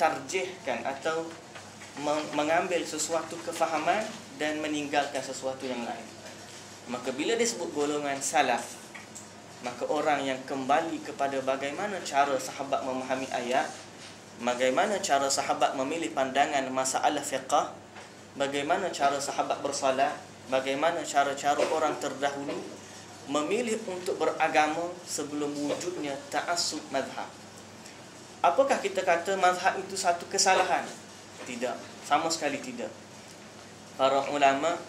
mentarjihkan atau mengambil sesuatu kefahaman dan meninggalkan sesuatu yang lain. Maka bila disebut golongan salaf, maka orang yang kembali kepada bagaimana cara sahabat memahami ayat, bagaimana cara sahabat memilih pandangan masalah fiqah, bagaimana cara sahabat bersalat, bagaimana cara-cara orang terdahulu memilih untuk beragama sebelum wujudnya ta'assub mazhab. Apakah kita kata mazhab itu satu kesalahan? Tidak, sama sekali tidak. Para ulama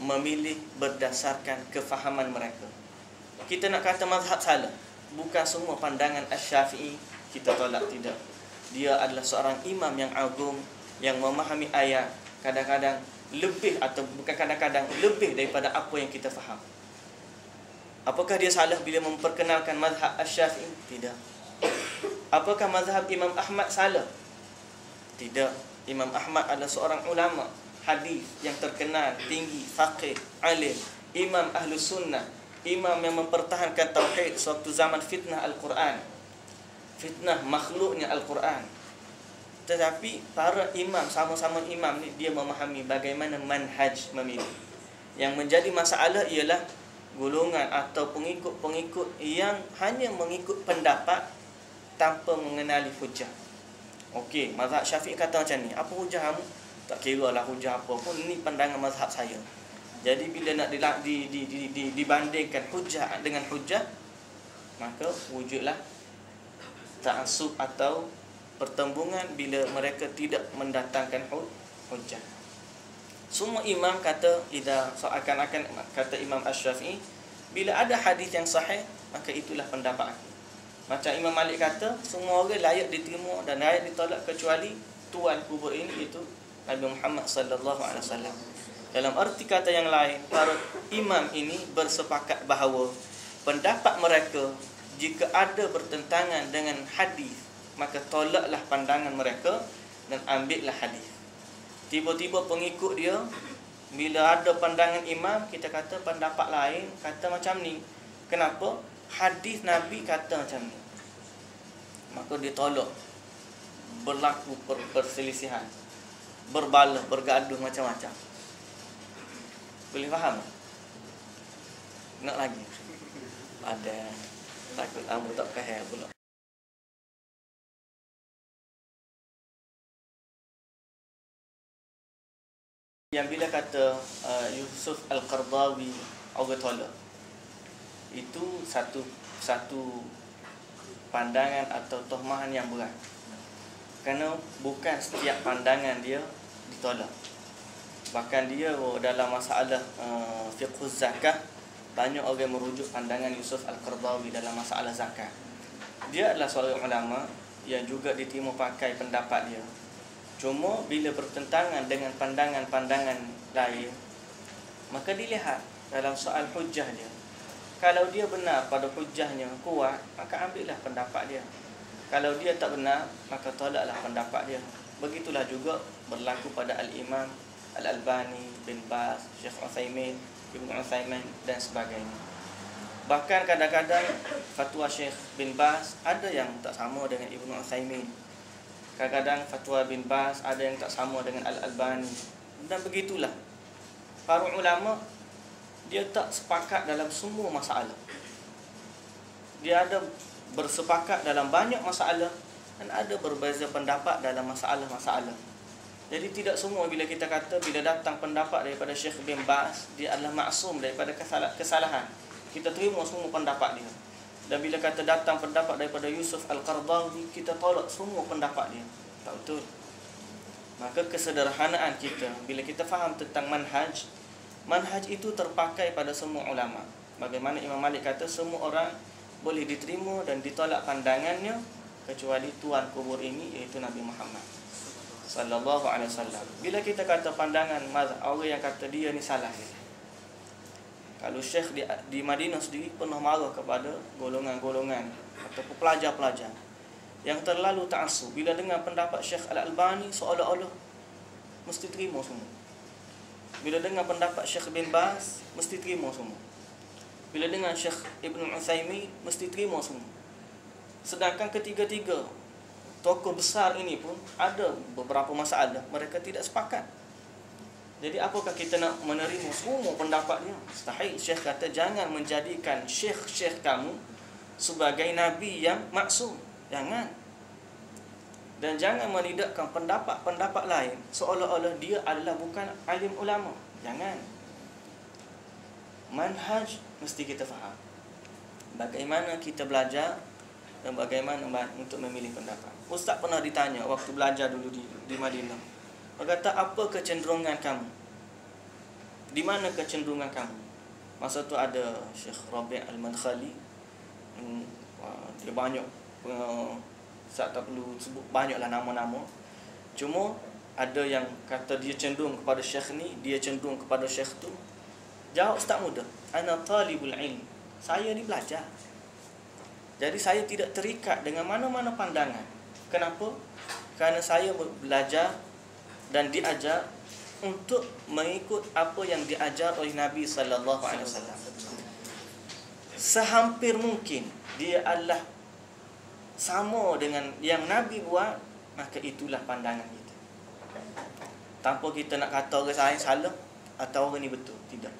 memilih berdasarkan kefahaman mereka. Kita nak kata mazhab salah. Bukan semua pandangan Asy-Syafi'i kita tolak tidak. Dia adalah seorang imam yang agung yang memahami ayat kadang-kadang lebih atau bukan kadang-kadang lebih daripada apa yang kita faham. Apakah dia salah bila memperkenalkan mazhab Asy-Syafi'i? Tidak. Apakah mazhab Imam Ahmad salah? Tidak. Imam Ahmad adalah seorang ulama hadis yang terkenal, tinggi, faqih, alim, imam ahlu sunnah, imam yang mempertahankan tauhid sewaktu zaman fitnah Al-Quran. Fitnah makhluknya Al-Quran. Tetapi para imam, sama-sama imam ni dia memahami bagaimana manhaj memilih. Yang menjadi masalah ialah golongan atau pengikut-pengikut yang hanya mengikut pendapat tanpa mengenali hujah. Okey, mazhab Syafi'i kata macam ni. Apa hujah kamu? Tak kira lah hujah apa pun Ini pandangan mazhab saya Jadi bila nak di, di, di, di, di, dibandingkan hujah dengan hujah Maka wujudlah Ta'asub atau Pertembungan bila mereka tidak mendatangkan hujah Semua imam kata Ida seakan-akan kata Imam Ash-Syafi'i Bila ada hadis yang sahih Maka itulah pendapat aku Macam Imam Malik kata Semua orang layak diterima dan layak ditolak Kecuali tuan kubur ini itu Nabi Muhammad sallallahu alaihi wasallam. Dalam arti kata yang lain, para imam ini bersepakat bahawa pendapat mereka jika ada bertentangan dengan hadis, maka tolaklah pandangan mereka dan ambillah hadis. Tiba-tiba pengikut dia bila ada pandangan imam, kita kata pendapat lain kata macam ni. Kenapa? Hadis Nabi kata macam ni. Maka dia tolak berlaku perselisihan berbalah, bergaduh macam-macam. Boleh faham? Nak lagi? Ada. Takut kamu tak kahir pula. Yang bila kata uh, Yusuf Al-Qardawi Awgatullah Itu satu satu pandangan atau tohmahan yang berat. Kerana bukan setiap pandangan dia ditolak. Bahkan dia oh, dalam masalah uh, fiqh zakat banyak orang merujuk pandangan Yusuf Al-Qardawi dalam masalah zakat dia adalah seorang ulama yang juga diterima pakai pendapat dia. Cuma bila bertentangan dengan pandangan-pandangan lain maka dilihat dalam soal hujah dia kalau dia benar pada hujahnya kuat maka ambillah pendapat dia kalau dia tak benar, maka tolaklah pendapat dia. Begitulah juga berlaku pada Al-Imam Al-Albani bin Baz, Syekh Uthaymin, Ibn Uthaymin dan sebagainya. Bahkan kadang-kadang fatwa Syekh bin Baz ada yang tak sama dengan Ibn Uthaymin. Kadang-kadang fatwa bin Baz ada yang tak sama dengan Al-Albani. Dan begitulah. Para ulama dia tak sepakat dalam semua masalah. Dia ada bersepakat dalam banyak masalah dan ada berbeza pendapat dalam masalah-masalah. Jadi tidak semua bila kita kata bila datang pendapat daripada Syekh bin Baz dia adalah maksum daripada kesalahan. Kita terima semua pendapat dia. Dan bila kata datang pendapat daripada Yusuf Al-Qardawi kita tolak semua pendapat dia. Tak betul. Maka kesederhanaan kita bila kita faham tentang manhaj, manhaj itu terpakai pada semua ulama. Bagaimana Imam Malik kata semua orang boleh diterima dan ditolak pandangannya kecuali tuan kubur ini iaitu Nabi Muhammad sallallahu alaihi wasallam. Bila kita kata pandangan mazhab orang yang kata dia ni salah. Kalau Syekh di, di Madinah sendiri pernah marah kepada golongan-golongan atau pelajar-pelajar yang terlalu ta'assub bila dengar pendapat Syekh Al-Albani seolah-olah mesti terima semua. Bila dengar pendapat Syekh bin Baz mesti terima semua. Bila dengar Syekh Ibn Uthaymi Mesti terima semua Sedangkan ketiga-tiga tokoh besar ini pun ada beberapa masalah mereka tidak sepakat. Jadi apakah kita nak menerima semua pendapat dia? Mustahil. Syekh kata jangan menjadikan syekh-syekh kamu sebagai nabi yang maksum. Jangan. Dan jangan menidakkan pendapat-pendapat lain seolah-olah dia adalah bukan alim ulama. Jangan. Manhaj mesti kita faham. Bagaimana kita belajar dan bagaimana untuk memilih pendapat. Ustaz pernah ditanya waktu belajar dulu di di Madinah. Dia kata apa kecenderungan kamu? Di mana kecenderungan kamu? Masa tu ada Syekh Rabi' Al-Madkhali. Hmm, dia banyak saya tak perlu sebut banyaklah nama-nama. Cuma ada yang kata dia cenderung kepada syekh ni, dia cenderung kepada syekh tu. Jawab ustaz muda, ana talibul ilm. Saya ni belajar. Jadi saya tidak terikat dengan mana-mana pandangan. Kenapa? Kerana saya belajar dan diajar untuk mengikut apa yang diajar oleh Nabi sallallahu alaihi wasallam. Sehampir mungkin dia adalah sama dengan yang Nabi buat, maka itulah pandangan kita. Tanpa kita nak kata orang lain salah atau orang ni betul, tidak.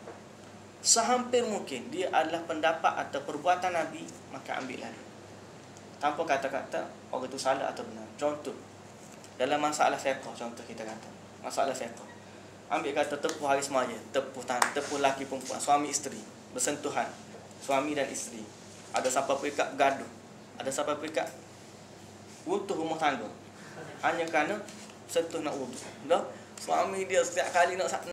Sehampir mungkin dia adalah pendapat atau perbuatan Nabi maka ambillah dia tanpa kata-kata orang itu salah atau benar. Contoh dalam masalah fiqh contoh kita kata. Masalah fiqh. Ambil kata tepuh hari semaya tepuh tangan tepuh laki perempuan suami isteri bersentuhan suami dan isteri. Ada siapa perikat gaduh ada siapa perikat untuk rumah tangga. Hanya kerana sentuh nak wuduk dah. Suami dia setiap kali nak